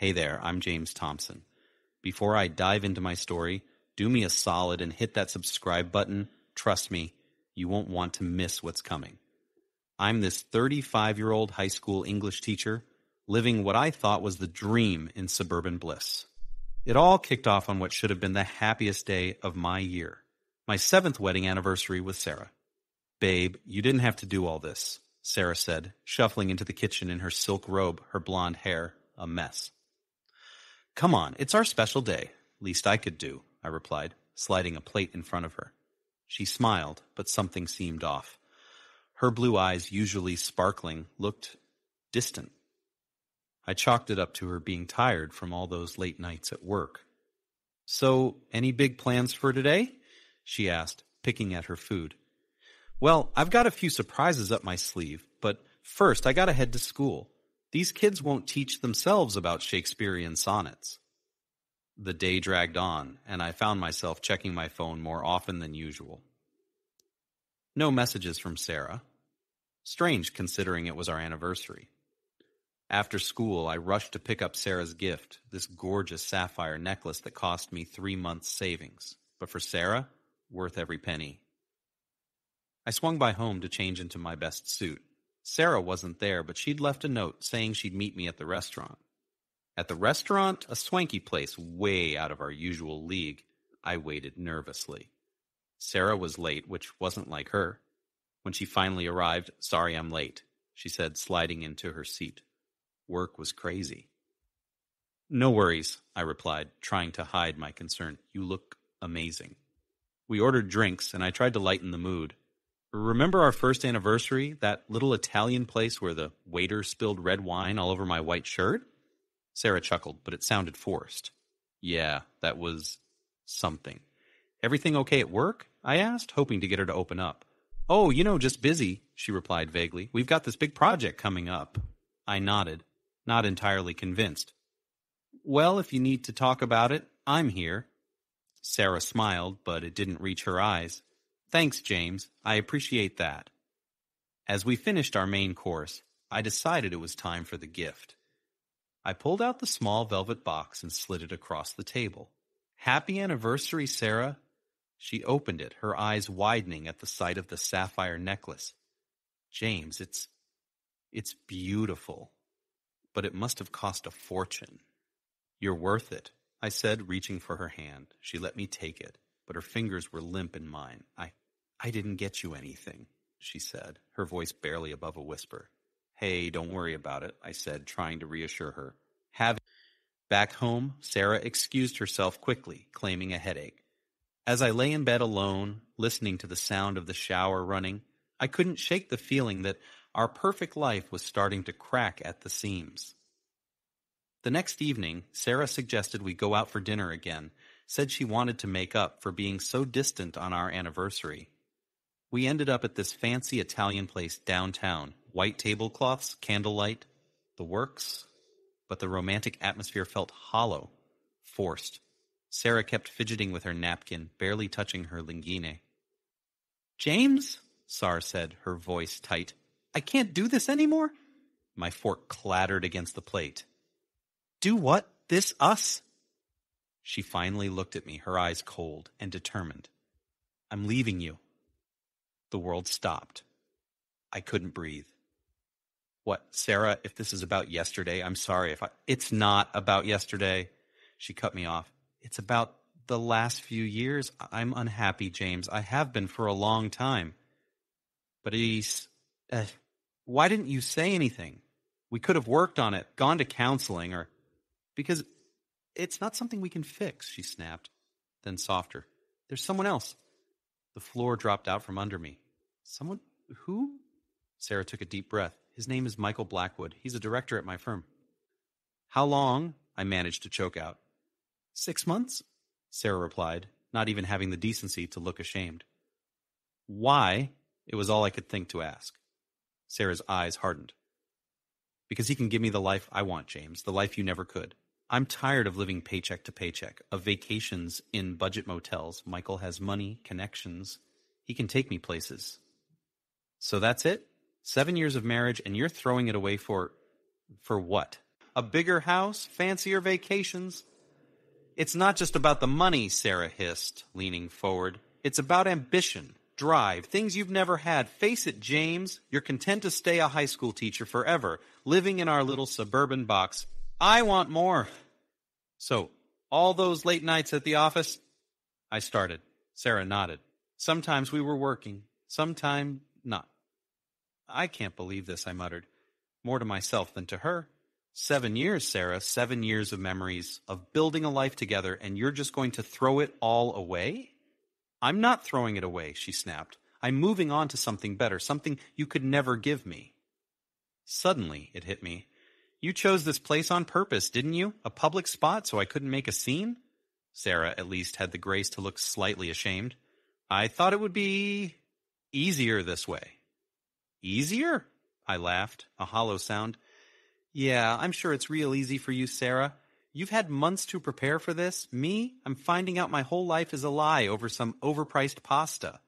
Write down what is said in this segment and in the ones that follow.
Hey there, I'm James Thompson. Before I dive into my story, do me a solid and hit that subscribe button. Trust me, you won't want to miss what's coming. I'm this 35 year old high school English teacher living what I thought was the dream in suburban bliss. It all kicked off on what should have been the happiest day of my year my seventh wedding anniversary with Sarah. Babe, you didn't have to do all this, Sarah said, shuffling into the kitchen in her silk robe, her blonde hair a mess. Come on, it's our special day. Least I could do, I replied, sliding a plate in front of her. She smiled, but something seemed off. Her blue eyes, usually sparkling, looked distant. I chalked it up to her being tired from all those late nights at work. So, any big plans for today? she asked, picking at her food. Well, I've got a few surprises up my sleeve, but first I gotta head to school. These kids won't teach themselves about Shakespearean sonnets. The day dragged on, and I found myself checking my phone more often than usual. No messages from Sarah. Strange considering it was our anniversary. After school, I rushed to pick up Sarah's gift, this gorgeous sapphire necklace that cost me three months' savings. But for Sarah, worth every penny. I swung by home to change into my best suit. Sarah wasn't there, but she'd left a note saying she'd meet me at the restaurant. At the restaurant, a swanky place way out of our usual league, I waited nervously. Sarah was late, which wasn't like her. When she finally arrived, sorry I'm late, she said, sliding into her seat. Work was crazy. No worries, I replied, trying to hide my concern. You look amazing. We ordered drinks, and I tried to lighten the mood. Remember our first anniversary, that little Italian place where the waiter spilled red wine all over my white shirt? Sarah chuckled, but it sounded forced. Yeah, that was something. Everything okay at work? I asked, hoping to get her to open up. Oh, you know, just busy, she replied vaguely. We've got this big project coming up. I nodded, not entirely convinced. Well, if you need to talk about it, I'm here. Sarah smiled, but it didn't reach her eyes. Thanks, James. I appreciate that. As we finished our main course, I decided it was time for the gift. I pulled out the small velvet box and slid it across the table. Happy anniversary, Sarah. She opened it, her eyes widening at the sight of the sapphire necklace. James, it's it's beautiful, but it must have cost a fortune. You're worth it, I said, reaching for her hand. She let me take it, but her fingers were limp in mine. I, I didn't get you anything, she said, her voice barely above a whisper. Hey, don't worry about it, I said, trying to reassure her. Have Back home, Sarah excused herself quickly, claiming a headache. As I lay in bed alone, listening to the sound of the shower running, I couldn't shake the feeling that our perfect life was starting to crack at the seams. The next evening, Sarah suggested we go out for dinner again, said she wanted to make up for being so distant on our anniversary. We ended up at this fancy Italian place downtown, white tablecloths, candlelight, the works, but the romantic atmosphere felt hollow, forced. Sarah kept fidgeting with her napkin, barely touching her linguine. James, Sar said, her voice tight, I can't do this anymore. My fork clattered against the plate. Do what? This us? She finally looked at me, her eyes cold and determined. I'm leaving you. The world stopped. I couldn't breathe. What, Sarah, if this is about yesterday, I'm sorry if I. It's not about yesterday. She cut me off. It's about the last few years. I'm unhappy, James. I have been for a long time. But he's. Uh, why didn't you say anything? We could have worked on it, gone to counseling, or because it's not something we can fix, she snapped, then softer. There's someone else. The floor dropped out from under me. Someone who? Sarah took a deep breath. His name is Michael Blackwood. He's a director at my firm. How long? I managed to choke out. Six months? Sarah replied, not even having the decency to look ashamed. Why? It was all I could think to ask. Sarah's eyes hardened. Because he can give me the life I want, James, the life you never could. I'm tired of living paycheck to paycheck, of vacations in budget motels. Michael has money, connections. He can take me places. So that's it? Seven years of marriage, and you're throwing it away for. for what? a bigger house, fancier vacations. It's not just about the money, Sarah hissed, leaning forward. It's about ambition, drive, things you've never had. Face it, James, you're content to stay a high school teacher forever, living in our little suburban box. I want more. So, all those late nights at the office? I started. Sarah nodded. Sometimes we were working, sometime not. I can't believe this, I muttered, more to myself than to her. Seven years, Sarah, seven years of memories, of building a life together, and you're just going to throw it all away? I'm not throwing it away, she snapped. I'm moving on to something better, something you could never give me. Suddenly, it hit me. You chose this place on purpose, didn't you? A public spot so I couldn't make a scene? Sarah, at least, had the grace to look slightly ashamed. I thought it would be easier this way. Easier? I laughed, a hollow sound. Yeah, I'm sure it's real easy for you, Sarah. You've had months to prepare for this. Me, I'm finding out my whole life is a lie over some overpriced pasta.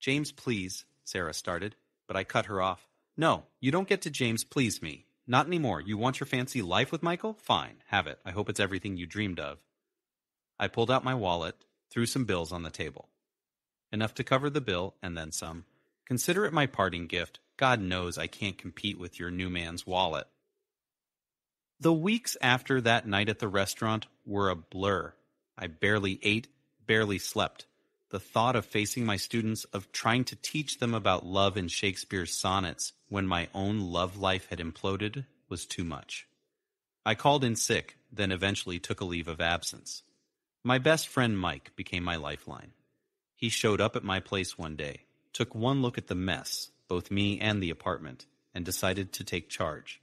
James, please, Sarah started, but I cut her off. No, you don't get to James please me. Not anymore. You want your fancy life with Michael? Fine, have it. I hope it's everything you dreamed of. I pulled out my wallet, threw some bills on the table. Enough to cover the bill and then some. Consider it my parting gift. God knows I can't compete with your new man's wallet. The weeks after that night at the restaurant were a blur. I barely ate, barely slept. The thought of facing my students, of trying to teach them about love in Shakespeare's sonnets when my own love life had imploded, was too much. I called in sick, then eventually took a leave of absence. My best friend Mike became my lifeline. He showed up at my place one day, took one look at the mess, both me and the apartment, and decided to take charge.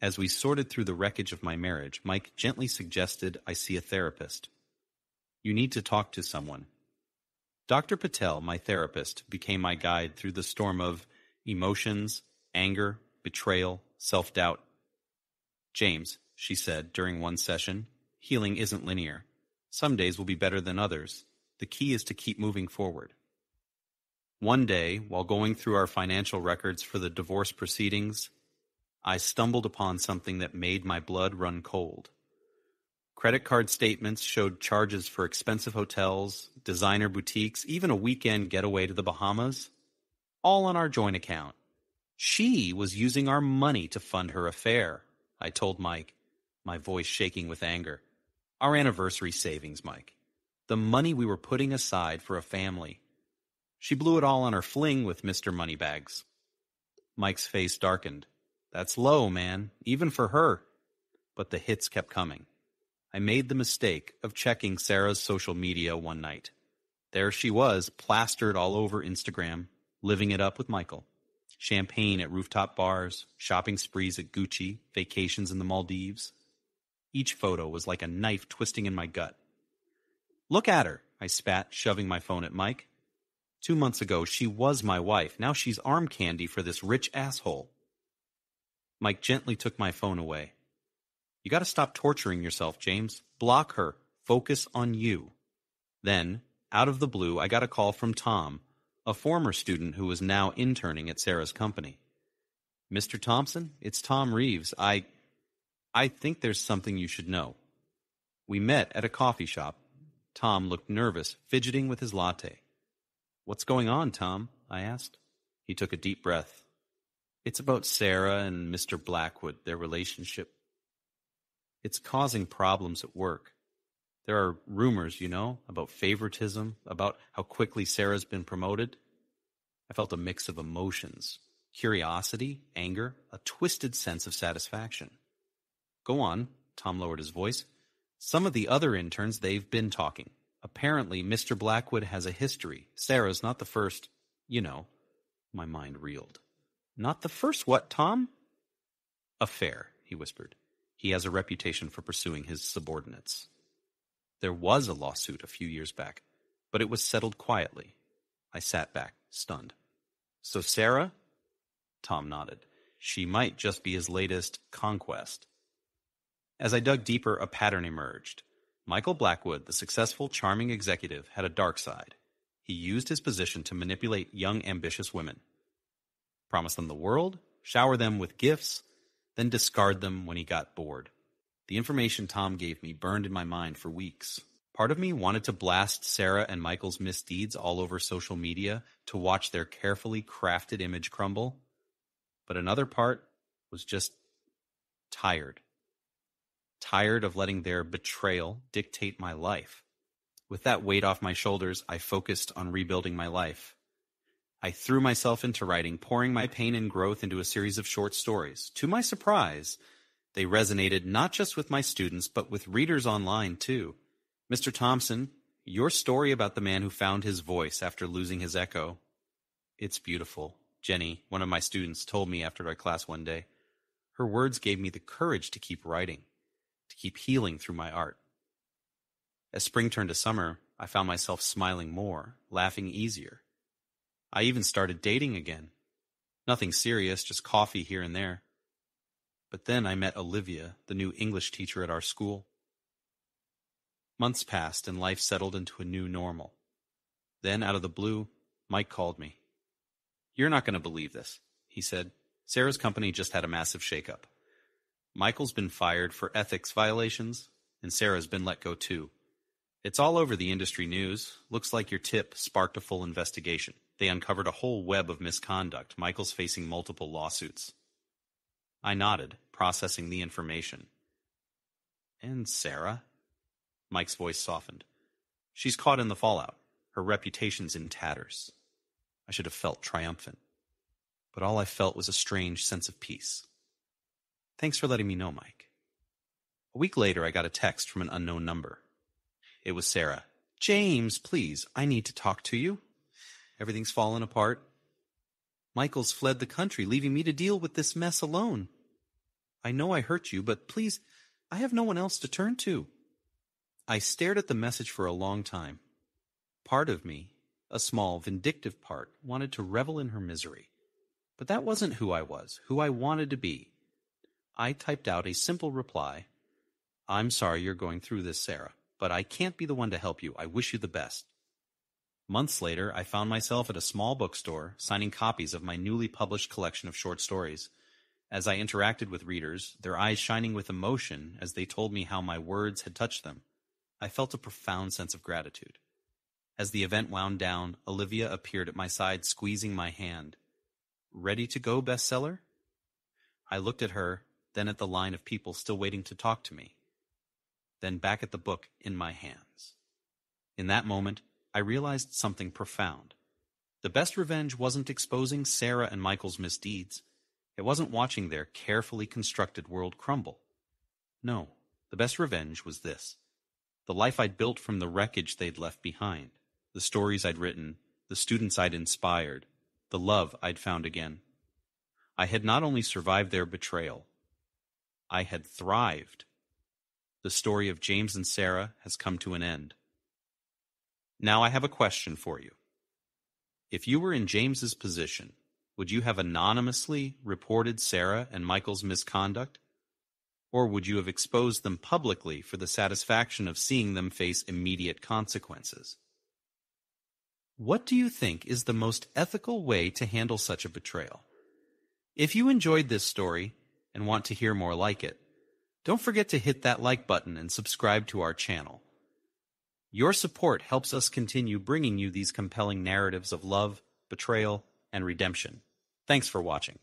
As we sorted through the wreckage of my marriage, Mike gently suggested I see a therapist. You need to talk to someone. Dr. Patel, my therapist, became my guide through the storm of emotions, anger, betrayal, self doubt. James, she said during one session, healing isn't linear. Some days will be better than others. The key is to keep moving forward. One day, while going through our financial records for the divorce proceedings, I stumbled upon something that made my blood run cold. Credit card statements showed charges for expensive hotels, designer boutiques, even a weekend getaway to the Bahamas, all on our joint account. She was using our money to fund her affair, I told Mike, my voice shaking with anger. Our anniversary savings, Mike. The money we were putting aside for a family. She blew it all on her fling with Mr. Moneybags. Mike's face darkened. That's low, man, even for her. But the hits kept coming. I made the mistake of checking Sarah's social media one night. There she was, plastered all over Instagram, living it up with Michael. Champagne at rooftop bars, shopping sprees at Gucci, vacations in the Maldives. Each photo was like a knife twisting in my gut. Look at her, I spat, shoving my phone at Mike. Two months ago, she was my wife. Now she's arm candy for this rich asshole. Mike gently took my phone away. You gotta stop torturing yourself, James. Block her. Focus on you. Then, out of the blue, I got a call from Tom, a former student who was now interning at Sarah's company. Mr. Thompson, it's Tom Reeves. I. I think there's something you should know. We met at a coffee shop. Tom looked nervous, fidgeting with his latte. What's going on, Tom? I asked. He took a deep breath. It's about Sarah and Mr. Blackwood, their relationship. It's causing problems at work. There are rumors, you know, about favoritism, about how quickly Sarah's been promoted. I felt a mix of emotions curiosity, anger, a twisted sense of satisfaction. Go on, Tom lowered his voice. Some of the other interns, they've been talking. Apparently, Mr. Blackwood has a history. Sarah's not the first, you know. My mind reeled. Not the first what, Tom? Affair, he whispered. He has a reputation for pursuing his subordinates. There was a lawsuit a few years back, but it was settled quietly. I sat back, stunned. So Sarah? Tom nodded. She might just be his latest conquest. As I dug deeper, a pattern emerged. Michael Blackwood, the successful, charming executive, had a dark side. He used his position to manipulate young, ambitious women promise them the world, shower them with gifts, then discard them when he got bored. The information Tom gave me burned in my mind for weeks. Part of me wanted to blast Sarah and Michael's misdeeds all over social media to watch their carefully crafted image crumble, but another part was just tired. Tired of letting their betrayal dictate my life. With that weight off my shoulders, I focused on rebuilding my life. I threw myself into writing, pouring my pain and growth into a series of short stories. To my surprise, they resonated not just with my students, but with readers online too. Mr. Thompson, your story about the man who found his voice after losing his echo. It's beautiful, Jenny, one of my students, told me after our class one day. Her words gave me the courage to keep writing, to keep healing through my art. As spring turned to summer, I found myself smiling more, laughing easier. I even started dating again. Nothing serious, just coffee here and there. But then I met Olivia, the new English teacher at our school. Months passed and life settled into a new normal. Then, out of the blue, Mike called me. You're not going to believe this, he said. Sarah's company just had a massive shakeup. Michael's been fired for ethics violations, and Sarah's been let go too. It's all over the industry news. Looks like your tip sparked a full investigation. They uncovered a whole web of misconduct. Michael's facing multiple lawsuits. I nodded, processing the information. And Sarah? Mike's voice softened. She's caught in the fallout. Her reputation's in tatters. I should have felt triumphant. But all I felt was a strange sense of peace. Thanks for letting me know, Mike. A week later, I got a text from an unknown number. It was Sarah. James, please, I need to talk to you. Everything's fallen apart. Michael's fled the country, leaving me to deal with this mess alone. I know I hurt you, but please, I have no one else to turn to. I stared at the message for a long time. Part of me, a small, vindictive part, wanted to revel in her misery. But that wasn't who I was, who I wanted to be. I typed out a simple reply I'm sorry you're going through this, Sarah but I can't be the one to help you. I wish you the best. Months later, I found myself at a small bookstore signing copies of my newly published collection of short stories. As I interacted with readers, their eyes shining with emotion as they told me how my words had touched them, I felt a profound sense of gratitude. As the event wound down, Olivia appeared at my side, squeezing my hand. Ready to go, bestseller? I looked at her, then at the line of people still waiting to talk to me then back at the book in my hands. In that moment, I realized something profound. The best revenge wasn't exposing Sarah and Michael's misdeeds. It wasn't watching their carefully constructed world crumble. No, the best revenge was this. The life I'd built from the wreckage they'd left behind, the stories I'd written, the students I'd inspired, the love I'd found again. I had not only survived their betrayal, I had thrived the story of James and Sarah has come to an end. Now I have a question for you. If you were in James's position, would you have anonymously reported Sarah and Michael's misconduct? Or would you have exposed them publicly for the satisfaction of seeing them face immediate consequences? What do you think is the most ethical way to handle such a betrayal? If you enjoyed this story and want to hear more like it, don't forget to hit that like button and subscribe to our channel. Your support helps us continue bringing you these compelling narratives of love, betrayal, and redemption. Thanks for watching.